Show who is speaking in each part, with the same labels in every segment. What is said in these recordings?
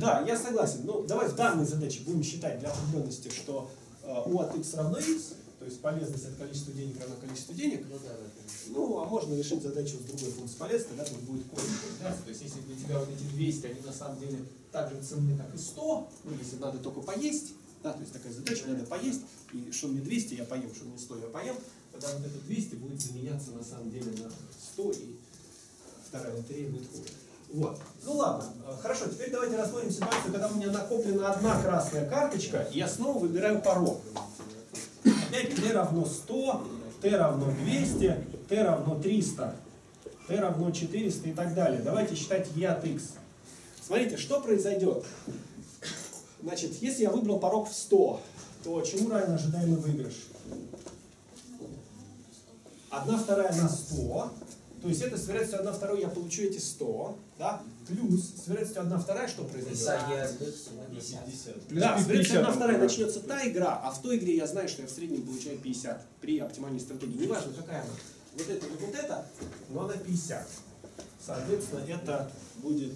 Speaker 1: Да, я согласен. Ну, давай в данной задаче будем считать для определенности, что э, у от x равно x, то есть полезность от количества денег равно количеству денег. Ну, а можно решить задачу с другой функцией полезности, тогда тут будет корень. Да? То есть, если для тебя вот эти 200, они на самом деле так же ценны, как и 100, ну, если надо только поесть, да, то есть такая задача, надо поесть, и что мне 200, я поем, что мне 100, я поем, тогда вот это 200 будет заменяться на самом деле на 100, и вторая лотерея будет корень. Вот. Ну ладно, э, хорошо, теперь давайте рассмотрим ситуацию, когда у меня накоплена одна красная карточка, и я снова выбираю порог. Опять t равно 100, t равно 200, t равно 300, t равно 400 и так далее. Давайте считать e от x. Смотрите, что произойдет? Значит, если я выбрал порог в 100, то чему равен ожидаемый выигрыш? 1 вторая на 100, то есть это с вероятностью 1 второй я получу эти 100, да? Плюс с вероятностью 1 вторая что произойдет? Да, с вероятностью 1 вторая начнется та игра, а в той игре я знаю, что я в среднем получаю 50 при оптимальной стратегии. Неважно, какая она. Вот это или вот это, но она 50. Соответственно, это будет...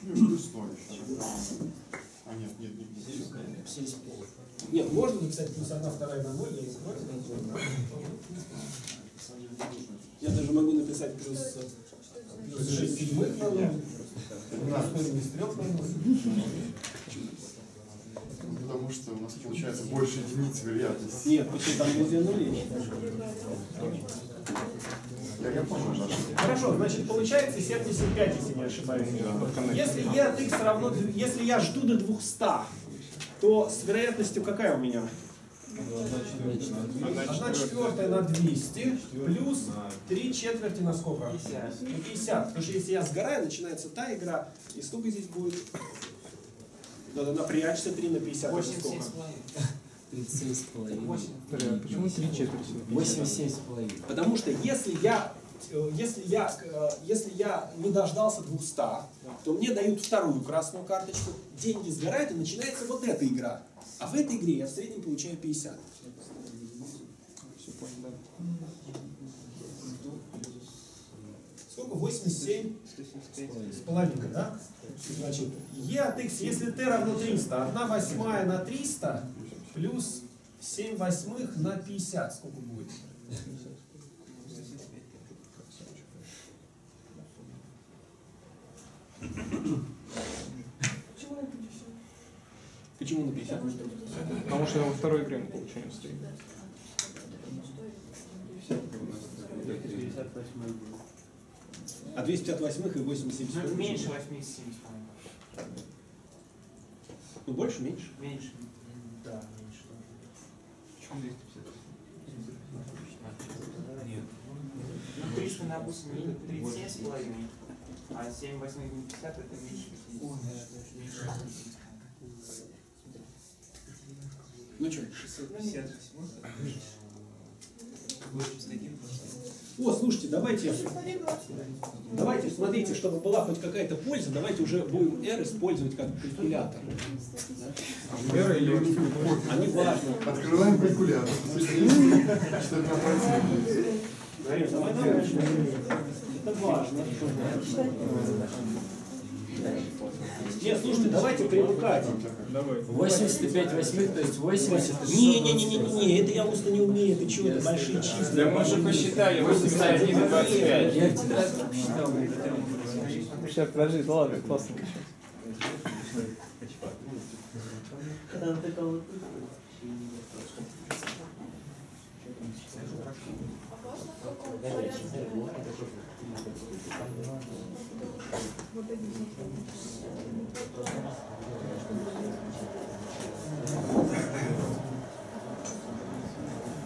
Speaker 2: Плюс 100 еще. А нет, нет, нет. нет.
Speaker 1: Нет, можно написать плюс 1 вторая на 0, я не против. Я даже могу написать плюс, плюс 6 седьмых на 0. У нас корень из 3 на 0.
Speaker 2: Ну, Потому что у нас получается больше единиц вероятности.
Speaker 1: Нет, почему там везде нули?
Speaker 2: Я, я помню.
Speaker 1: Хорошо, значит получается 75, если не ошибаюсь. Если e от x равно, если я жду до 200, то с вероятностью какая у меня? 1 четвертая на 200 плюс 3 четверти на сколько? 50. 50. Потому что если я сгораю, начинается та игра. И сколько здесь будет? Надо напрячься 3 на 50. это сколько?
Speaker 3: 37 с половиной.
Speaker 4: Почему три четверти?
Speaker 3: 87 с половиной.
Speaker 1: Потому что если я, э, если я, э, если я не дождался 200, то мне дают вторую красную карточку, деньги сгорают и начинается вот эта игра. А в этой игре я в среднем получаю 50.
Speaker 4: Все понял, да.
Speaker 1: Сколько? 87 с половиной, да? Значит, e от x, если t равно 300, 1 восьмая на 300 плюс 7 восьмых на 50. Сколько будет? Почему на 50?
Speaker 4: Потому что во второй игре мы получаем стоит.
Speaker 1: А 258 и 87
Speaker 5: Ну, меньше 87 с половиной.
Speaker 1: Ну, больше, меньше.
Speaker 5: Меньше. Да, меньше.
Speaker 4: Почему 250?
Speaker 5: Нет. Ну, 300 на 8 это 37 с половиной. А 7 восьмых на 50 это меньше 50.
Speaker 1: Ну что?
Speaker 5: 650
Speaker 1: О, слушайте, давайте, давайте, смотрите, чтобы была хоть какая-то польза, давайте уже будем R использовать как калькулятор.
Speaker 4: Вера или
Speaker 1: А не важно.
Speaker 2: Открываем калькулятор. Что это
Speaker 1: давай научим. Это важно. Нет, слушайте, давайте привыкать.
Speaker 4: Давай.
Speaker 3: 85 восьмых, то есть 80
Speaker 1: Не-не-не-не-не, это я устно не умею, это что, это большие числа.
Speaker 6: Да мы же посчитали 81 и 25.
Speaker 3: Я в тетрадке посчитал.
Speaker 4: Сейчас, подожди, ладно, классно еще.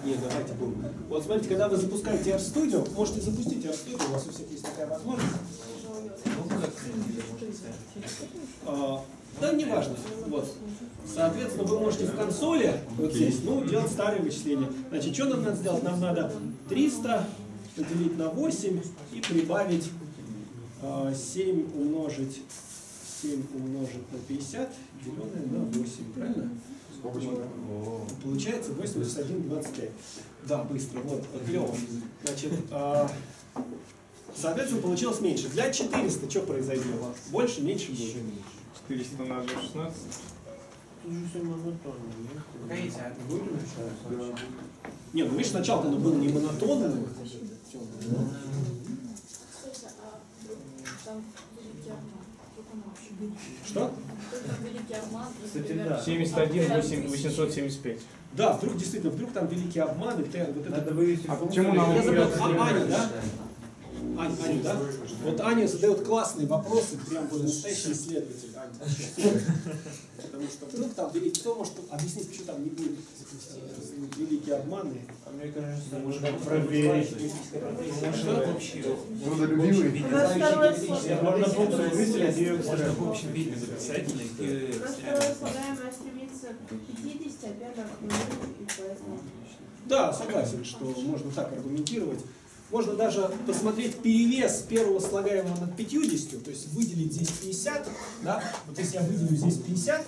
Speaker 1: Нет, давайте будем. Вот смотрите, когда вы запускаете RStudio, можете запустить RStudio, у вас у всех есть такая возможность. А, Да, неважно. Вот. Соответственно, вы можете в консоли вот здесь, ну, делать старые вычисления. Значит, что нам надо сделать? Нам надо 300 поделить на 8 и прибавить 7 умножить 7 умножить на 50, деленное на 8, правильно? Вот. Получается 81,25. Да, быстро, вот, клево. Значит, а, соответственно, получилось меньше. Для 400 что произойдет? Больше, меньше будет?
Speaker 6: 400 на 16.
Speaker 5: Погодите, а будем решать?
Speaker 1: Не, ну видишь, сначала оно было не монотонным.
Speaker 7: Кстати, а вдруг там великий обман? Вдруг он вообще великий?
Speaker 1: Что?
Speaker 7: Вдруг там великий обман? и,
Speaker 4: Кстати, да.
Speaker 6: 71
Speaker 7: там
Speaker 6: 8 875.
Speaker 1: Да, вдруг действительно, вдруг там великий обман, и ты вот это...
Speaker 4: Надо вывести
Speaker 6: А почему нам
Speaker 1: Я забыл, да? Аня, Аня, да? Вот Аня задает классные вопросы, прям вот настоящий исследователь. Аня. Потому что вдруг там великий, кто может объяснить, почему там не будет э, великий обман? и-
Speaker 5: А мне кажется,
Speaker 4: Можно проверить.
Speaker 2: Трудолюбивый.
Speaker 4: Можно функцию выделить и ее
Speaker 8: Можно в общем виде записать
Speaker 9: Просто слагаемое стремится к 50, а к нулю, и поэтому...
Speaker 1: Да, согласен, что можно так аргументировать. Можно даже посмотреть перевес первого слагаемого над 50, то есть выделить здесь 50, да, вот если я выделю здесь 50,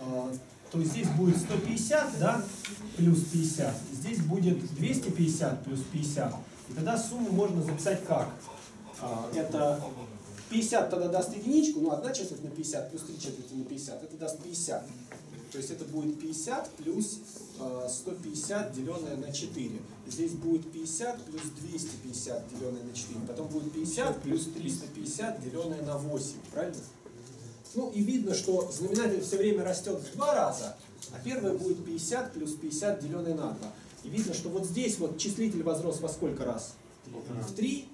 Speaker 1: а, то здесь будет 150, да, плюс 50, здесь будет 250 плюс 50, и тогда сумму можно записать как? А, Это 50 тогда даст единичку, ну одна четверть на 50 плюс 3 четверти на 50, это даст 50. То есть это будет 50 плюс э, 150 деленное на 4. Здесь будет 50 плюс 250 деленное на 4. Потом будет 50 плюс 350 деленное на 8. Правильно? Ну и видно, что знаменатель все время растет в два раза, а первое будет 50 плюс 50 деленное на 2. И видно, что вот здесь вот числитель возрос во сколько раз? В 3.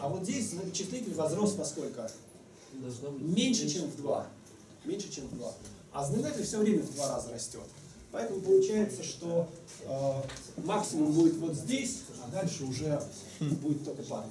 Speaker 1: А вот здесь числитель возрос во сколько? Меньше, чем в 2. Меньше, чем в 2. А знаменатель все время в два раза растет. Поэтому получается, что э, максимум будет вот здесь, а дальше уже будет только падать.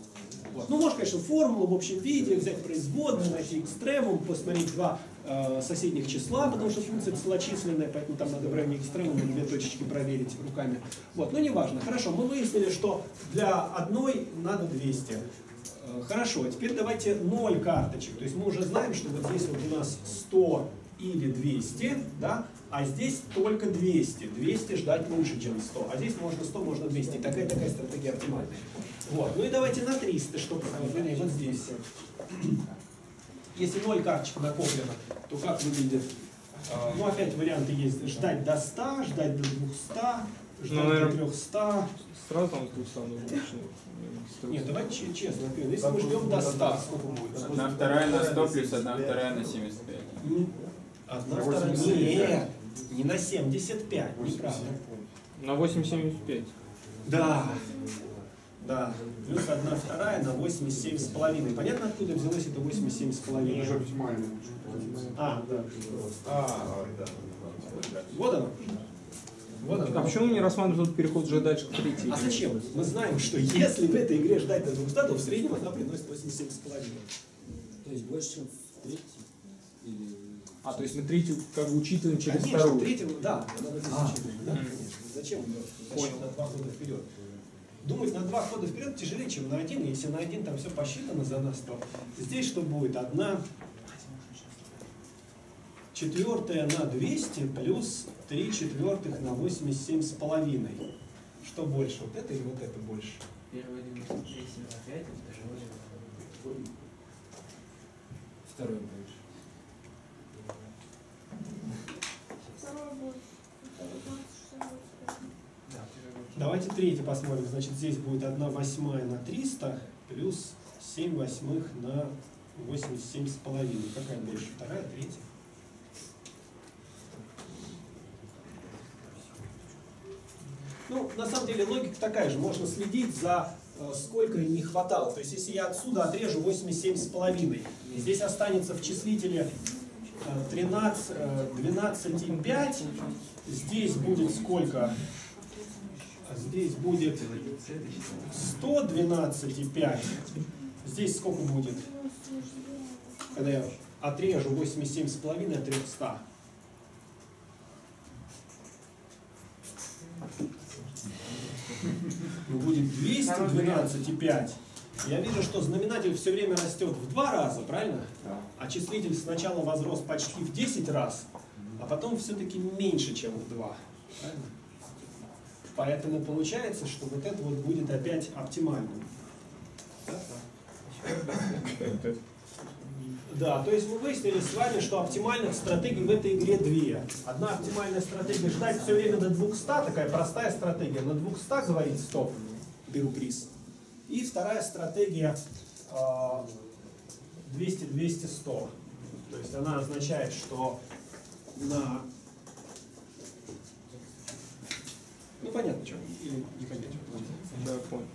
Speaker 1: Вот. Ну, можно, конечно, формулу в общем виде, взять производную, найти экстремум, посмотреть два э, соседних числа, потому что функция целочисленная, поэтому там надо в районе экстремума две точечки проверить руками. Вот, но неважно. Хорошо, мы выяснили, что для одной надо 200. Э, Хорошо, а теперь давайте 0 карточек. То есть мы уже знаем, что вот здесь вот у нас 100 или 200, да, а здесь только 200. 200 ждать лучше, чем 100. А здесь можно 100, можно 200. И такая, такая стратегия оптимальная. Вот. Ну и давайте на 300, что вернее, вот здесь. Если 0 карточек накоплено, то как выглядит? А, Ну, опять варианты есть. Ждать до 100, ждать до 200, ждать
Speaker 6: Ну, наверное,
Speaker 1: до 300.
Speaker 6: Сразу там с двух сторон нужно начинать.
Speaker 1: Нет, давайте че- честно. например, Если мы ждем до 100, сколько будет?
Speaker 8: Одна вторая на 100 плюс одна вторая на 75.
Speaker 1: Одна вторая. Нет, не на 75, неправда.
Speaker 6: На 8,75.
Speaker 1: Да. Да. Плюс одна вторая на 87 с половиной. Понятно, откуда взялось это 87 с
Speaker 2: Это же оптимально.
Speaker 1: А, да. Вот оно. Вот
Speaker 6: А
Speaker 1: оно.
Speaker 6: почему мы не рассматриваем тут переход уже дальше к третьей?
Speaker 1: А зачем? Мы знаем, что если в этой игре ждать до 200, то в среднем она приносит 87 с половиной.
Speaker 3: То есть больше, чем в третьей? Или...
Speaker 6: А, то есть мы третью как бы учитываем через
Speaker 1: Конечно,
Speaker 6: вторую.
Speaker 1: третьему, да, надо здесь
Speaker 3: А.
Speaker 1: учитывать, да, конечно. Зачем тащить на два хода вперед? Думать на два хода вперед тяжелее, чем на один. Если на один там все посчитано за нас, то здесь что будет? Одна четвертая на 200 плюс 3 четвертых на 87 с половиной. Что больше, вот это или вот это больше?
Speaker 5: Первый 93, 75, второй...
Speaker 3: Второй больше.
Speaker 9: Второе будет 15,
Speaker 5: Да, первый будет.
Speaker 1: Давайте третий посмотрим. Значит, здесь будет 1 восьмая на 300 плюс 7 восьмых на 87 с половиной. Какая больше? Вторая, третья? Ну, на самом деле логика такая же. Можно следить за э, сколько не хватало. То есть, если я отсюда отрежу 87 с половиной, здесь останется в числителе 13, э, 12,5. Здесь будет сколько? Здесь будет 112,5. Здесь сколько будет? Когда я отрежу 87,5 от 300. Ну, будет 212,5. Я вижу, что знаменатель все время растет в два раза, правильно? А числитель сначала возрос почти в 10 раз, а потом все-таки меньше, чем в 2. Правильно? Поэтому получается, что вот это вот будет опять оптимальным. Да, то есть мы выяснили с вами, что оптимальных стратегий в этой игре две. Одна оптимальная стратегия ждать все время до 200, такая простая стратегия, на 200 говорит стоп, беру приз. И вторая стратегия а, 200-200-100. То есть она означает, что на... Ну понятно, что, или не понятно.
Speaker 6: Да, понял.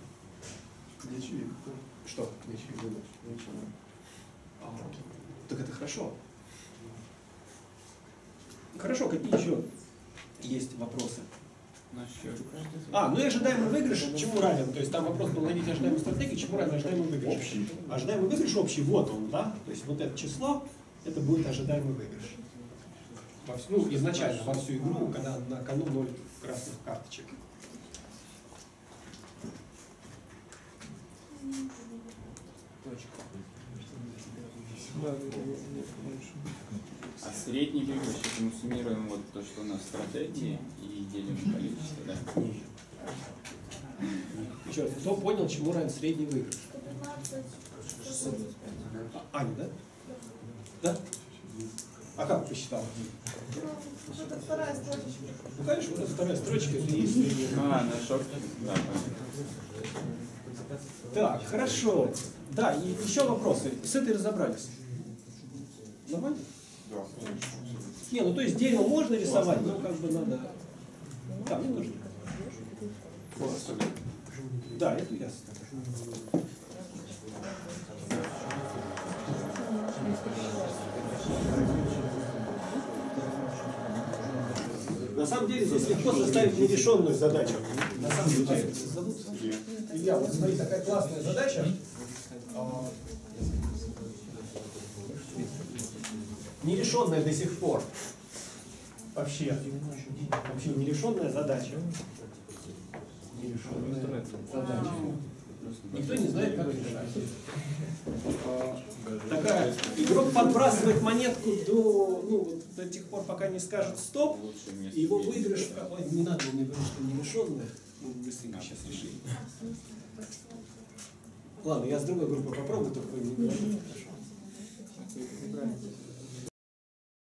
Speaker 1: Что? А, так это хорошо. Хорошо, какие еще есть вопросы? А, ну и ожидаемый выигрыш чему равен? То есть там вопрос был найдите ожидаемую стратегию, чему равен ожидаемый выигрыш? Общий. Ожидаемый выигрыш общий, вот он, да? То есть вот это число, это будет ожидаемый выигрыш. Во всю- ну, изначально, во всю игру, когда на кону ноль красных карточек.
Speaker 6: Да, да.
Speaker 8: А средний выигрыш, если мы суммируем вот то, что у нас стратегии, и делим количество, да?
Speaker 1: Еще раз, кто понял, чему равен средний выигрыш?
Speaker 7: 115,
Speaker 1: Аня, да? Да? А как посчитал?
Speaker 7: Ну, это вторая строчечка.
Speaker 1: Ну, конечно, эта вторая строчка, это и есть средний
Speaker 8: А, на шок, да, понятно.
Speaker 1: Так, хорошо. Да, и еще вопросы. С этой разобрались. Нормально?
Speaker 2: Да, конечно.
Speaker 1: Не, ну то есть дерево можно рисовать, но как бы надо... Да, мне тоже. Да, это ясно. На самом деле здесь легко составить нерешенную задачу. На самом деле, зовут Илья, вот смотри, такая классная задача. Нерешенная до сих пор. Вообще. Вообще нерешенная задача. Нерешенная задача. Никто не знает, как решать. Такая, игрок подбрасывает монетку до, ну, до тех пор, пока не скажет стоп, и его выигрыш, ой, не надо мне говорить, что нерешенная. Мы быстренько сейчас решим. Ладно, я с другой группой попробую, только не говорите.